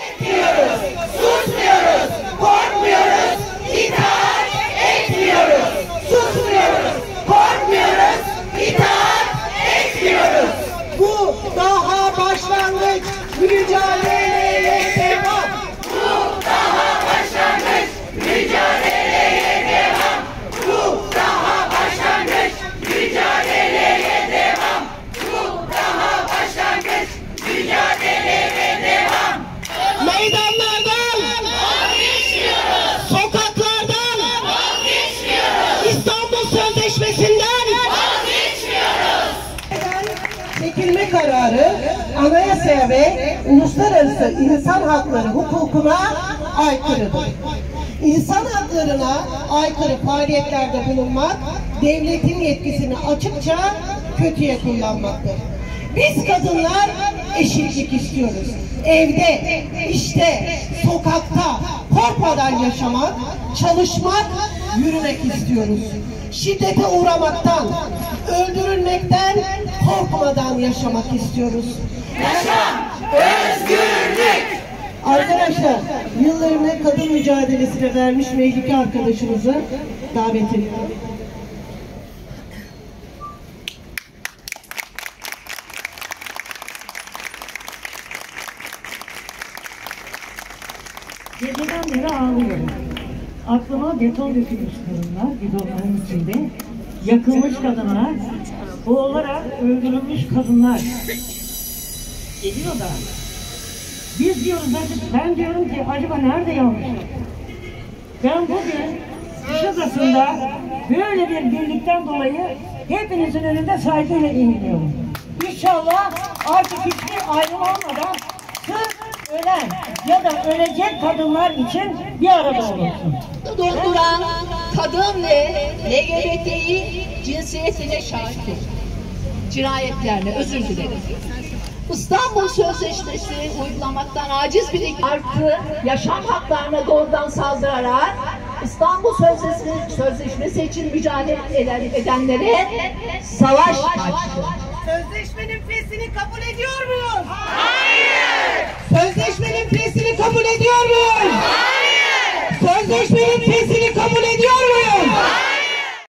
Etmiyoruz, susmuyoruz, korkmuyoruz, itaat etmiyoruz, susmuyoruz, korkmuyoruz, itaat etmiyoruz. Bu daha başlangıç mücadeleye kararı anayasaya ve uluslararası insan hakları hukukuna aykırıdır. İnsan haklarına aykırı faaliyetlerde bulunmak devletin yetkisini açıkça kötüye kullanmaktır. Biz kadınlar eşitlik istiyoruz. Evde, işte, sokakta korkmadan yaşamak, çalışmak, yürümek istiyoruz. Şiddete uğramaktan, korkmadan yaşamak istiyoruz. Yaşam, özgürlük. Arkadaşlar, yıllarını kadın mücadelesine vermiş Mehlike arkadaşımızı davet ediyorum. Geceden beri ağlıyorum. Aklıma beton dökülmüş kadınlar, bidonların içinde. Yakılmış kadınlar, boğularak öldürülmüş kadınlar. Geliyor da. Biz diyoruz, ben, ben diyorum ki acaba nerede yanlışlık? Ben bugün Kuşadası'nda böyle bir birlikten dolayı hepinizin önünde saygıyla eğiliyorum. İnşallah artık hiçbir ayrım olmadan sırf ölen ya da ölecek kadınlar için bir arada olursun. donduran kadın ve LGBTİ cinsiyetine şahittir. Cinayetlerine özür dilerim. İstanbul Sözleşmesi uygulamaktan aciz bir artı yaşam haklarına doğrudan saldırarak İstanbul Sözleşmesi, Sözleşmesi için mücadele eden, edenlere savaş açtı. Sözleşmenin fesini kabul ediyor muyuz? Hayır! Sözleşmenin fesini kabul ediyor muyuz?